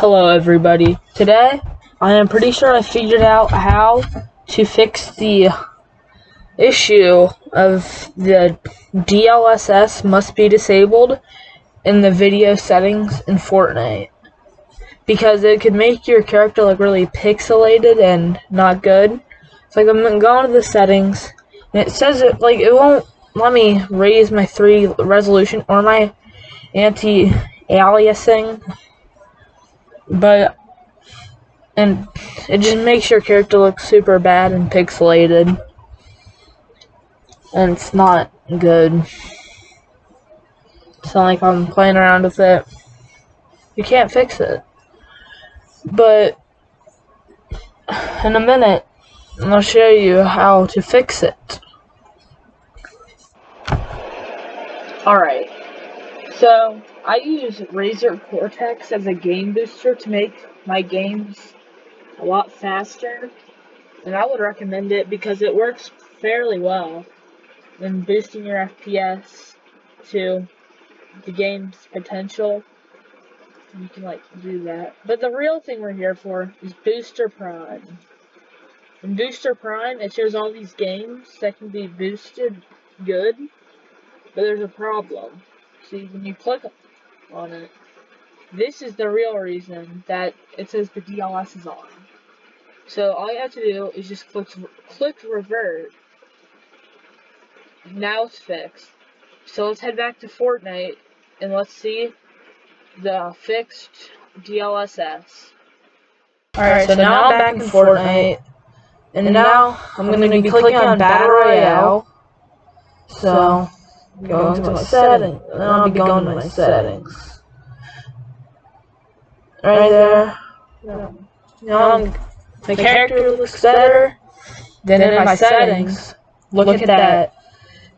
Hello everybody. Today, I am pretty sure I figured out how to fix the issue of the DLSS must be disabled in the video settings in Fortnite. Because it could make your character look really pixelated and not good. It's like I'm going to the settings, and it says it, like, it won't let me raise my 3 resolution or my anti-aliasing but and it just makes your character look super bad and pixelated. And it's not good. It's not like I'm playing around with it. You can't fix it. But in a minute I'll show you how to fix it. Alright so I use Razer Cortex as a game booster to make my games a lot faster. And I would recommend it because it works fairly well in boosting your FPS to the game's potential. You can like do that. But the real thing we're here for is Booster Prime. In Booster Prime, it shows all these games that can be boosted good, but there's a problem. See, when you click on it. This is the real reason that it says the DLSS is on. So all you have to do is just click click revert. Now it's fixed. So let's head back to Fortnite and let's see the fixed DLSS. Alright, so, so now I'm back in Fortnite. And now I'm going to be clicking on Battle Royale. So go into my settings, and I'll be going to my settings. Right there. Now my character looks better. Then in my settings, look at that.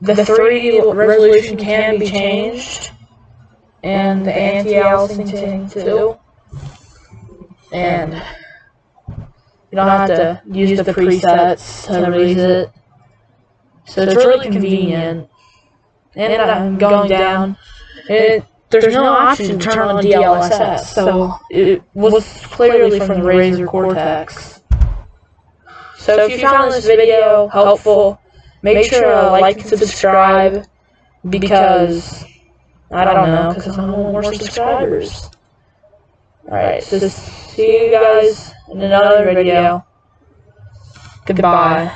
The 3D resolution can be changed. And the anti-aliasing too. And you don't have to use the presets to raise it. So it's really convenient and I'm going down. It, there's no option to turn on DLSS, so it was clearly from the Razer Cortex. So if you found this video helpful, make sure to like and subscribe, because, I don't know, because I want more subscribers. Alright, so see you guys in another video. Goodbye.